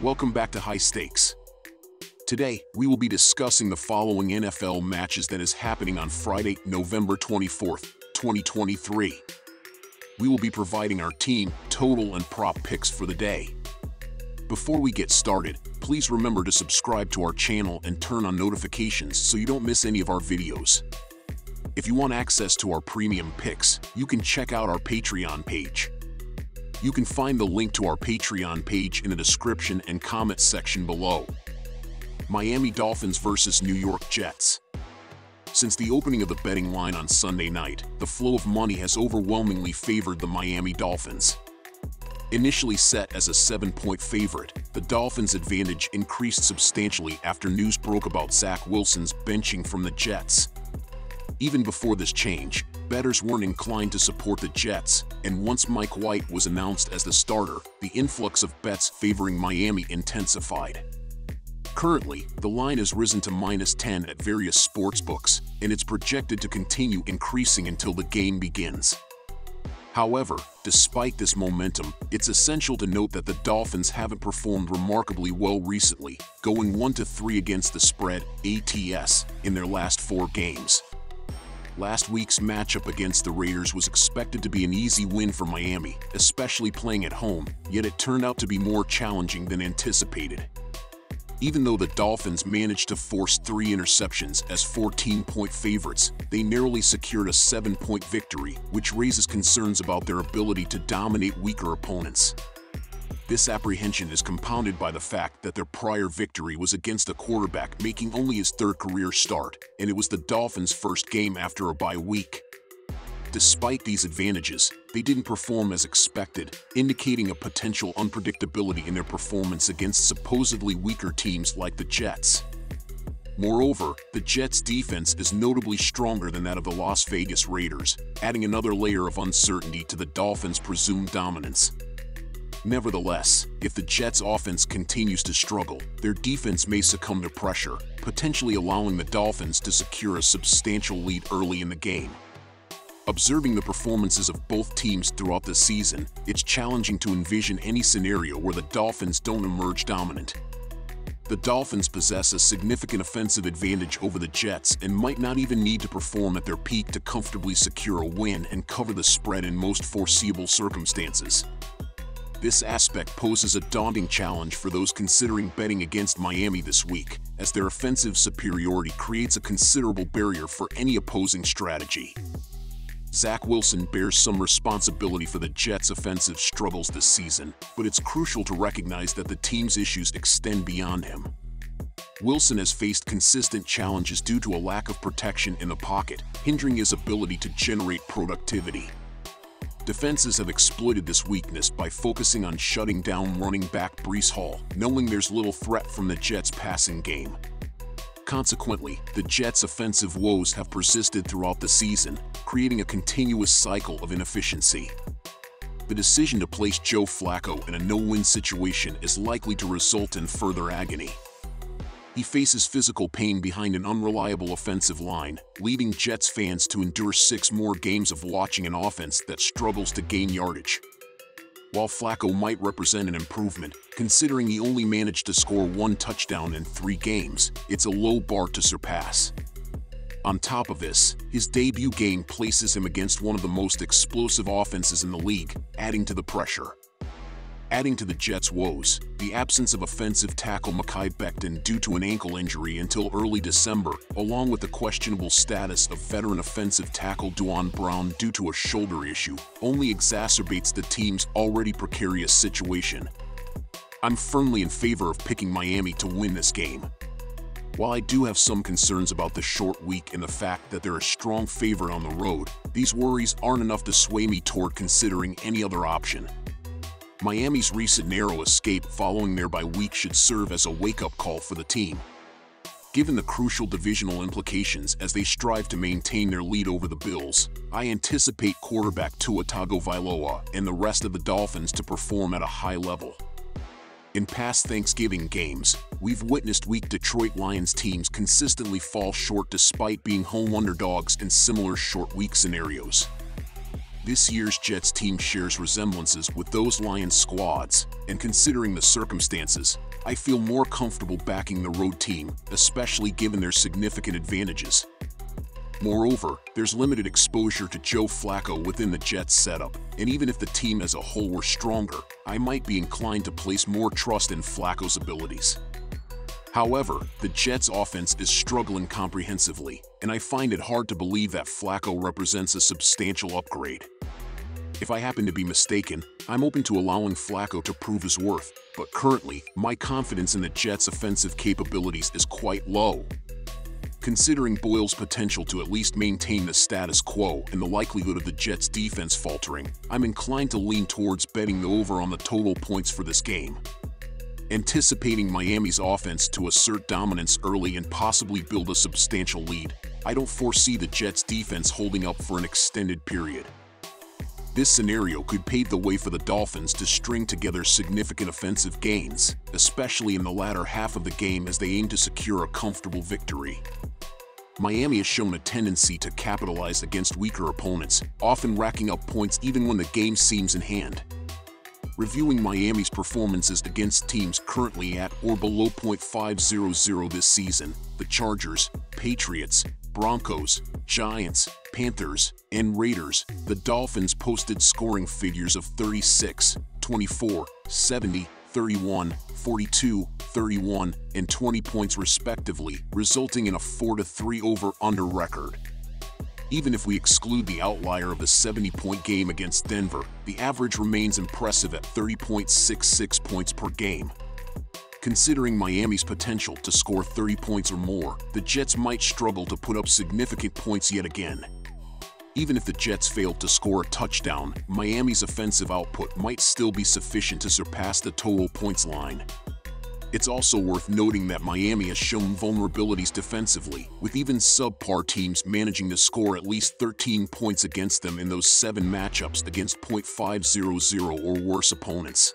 Welcome back to High Stakes. Today, we will be discussing the following NFL matches that is happening on Friday, November 24th, 2023. We will be providing our team, total, and prop picks for the day. Before we get started, please remember to subscribe to our channel and turn on notifications so you don't miss any of our videos. If you want access to our premium picks, you can check out our Patreon page. You can find the link to our Patreon page in the description and comments section below. Miami Dolphins versus New York Jets. Since the opening of the betting line on Sunday night, the flow of money has overwhelmingly favored the Miami Dolphins. Initially set as a seven-point favorite, the Dolphins' advantage increased substantially after news broke about Zach Wilson's benching from the Jets. Even before this change, bettors weren't inclined to support the Jets, and once Mike White was announced as the starter, the influx of bets favoring Miami intensified. Currently, the line has risen to minus 10 at various sportsbooks, and it's projected to continue increasing until the game begins. However, despite this momentum, it's essential to note that the Dolphins haven't performed remarkably well recently, going 1-3 against the spread, ATS, in their last four games. Last week's matchup against the Raiders was expected to be an easy win for Miami, especially playing at home, yet it turned out to be more challenging than anticipated. Even though the Dolphins managed to force three interceptions as 14-point favorites, they narrowly secured a 7-point victory, which raises concerns about their ability to dominate weaker opponents. This apprehension is compounded by the fact that their prior victory was against a quarterback making only his third career start, and it was the Dolphins' first game after a bye week. Despite these advantages, they didn't perform as expected, indicating a potential unpredictability in their performance against supposedly weaker teams like the Jets. Moreover, the Jets' defense is notably stronger than that of the Las Vegas Raiders, adding another layer of uncertainty to the Dolphins' presumed dominance. Nevertheless, if the Jets' offense continues to struggle, their defense may succumb to pressure, potentially allowing the Dolphins to secure a substantial lead early in the game. Observing the performances of both teams throughout the season, it's challenging to envision any scenario where the Dolphins don't emerge dominant. The Dolphins possess a significant offensive advantage over the Jets and might not even need to perform at their peak to comfortably secure a win and cover the spread in most foreseeable circumstances. This aspect poses a daunting challenge for those considering betting against Miami this week, as their offensive superiority creates a considerable barrier for any opposing strategy. Zach Wilson bears some responsibility for the Jets' offensive struggles this season, but it's crucial to recognize that the team's issues extend beyond him. Wilson has faced consistent challenges due to a lack of protection in the pocket, hindering his ability to generate productivity. Defenses have exploited this weakness by focusing on shutting down running back Breece Hall, knowing there's little threat from the Jets' passing game. Consequently, the Jets' offensive woes have persisted throughout the season, creating a continuous cycle of inefficiency. The decision to place Joe Flacco in a no-win situation is likely to result in further agony. He faces physical pain behind an unreliable offensive line, leaving Jets fans to endure six more games of watching an offense that struggles to gain yardage. While Flacco might represent an improvement, considering he only managed to score one touchdown in three games, it's a low bar to surpass. On top of this, his debut game places him against one of the most explosive offenses in the league, adding to the pressure. Adding to the Jets' woes, the absence of offensive tackle Mekhi Becton due to an ankle injury until early December, along with the questionable status of veteran offensive tackle Duane Brown due to a shoulder issue, only exacerbates the team's already precarious situation. I'm firmly in favor of picking Miami to win this game. While I do have some concerns about the short week and the fact that they're a strong favorite on the road, these worries aren't enough to sway me toward considering any other option. Miami's recent narrow escape following their bye week should serve as a wake-up call for the team. Given the crucial divisional implications as they strive to maintain their lead over the Bills, I anticipate quarterback Tua Tagovailoa and the rest of the Dolphins to perform at a high level. In past Thanksgiving games, we've witnessed weak Detroit Lions teams consistently fall short despite being home underdogs in similar short week scenarios. This year's Jets team shares resemblances with those Lions squads, and considering the circumstances, I feel more comfortable backing the road team, especially given their significant advantages. Moreover, there's limited exposure to Joe Flacco within the Jets setup, and even if the team as a whole were stronger, I might be inclined to place more trust in Flacco's abilities. However, the Jets' offense is struggling comprehensively, and I find it hard to believe that Flacco represents a substantial upgrade. If I happen to be mistaken, I'm open to allowing Flacco to prove his worth, but currently, my confidence in the Jets' offensive capabilities is quite low. Considering Boyle's potential to at least maintain the status quo and the likelihood of the Jets' defense faltering, I'm inclined to lean towards betting the over on the total points for this game anticipating Miami's offense to assert dominance early and possibly build a substantial lead. I don't foresee the Jets' defense holding up for an extended period. This scenario could pave the way for the Dolphins to string together significant offensive gains, especially in the latter half of the game as they aim to secure a comfortable victory. Miami has shown a tendency to capitalize against weaker opponents, often racking up points even when the game seems in hand reviewing Miami's performances against teams currently at or below .500 this season, the Chargers, Patriots, Broncos, Giants, Panthers, and Raiders, the Dolphins posted scoring figures of 36, 24, 70, 31, 42, 31, and 20 points respectively, resulting in a 4-3 over-under record. Even if we exclude the outlier of the 70-point game against Denver, the average remains impressive at 30.66 points per game. Considering Miami's potential to score 30 points or more, the Jets might struggle to put up significant points yet again. Even if the Jets failed to score a touchdown, Miami's offensive output might still be sufficient to surpass the total points line. It's also worth noting that Miami has shown vulnerabilities defensively, with even subpar teams managing to score at least 13 points against them in those seven matchups against .500 or worse opponents.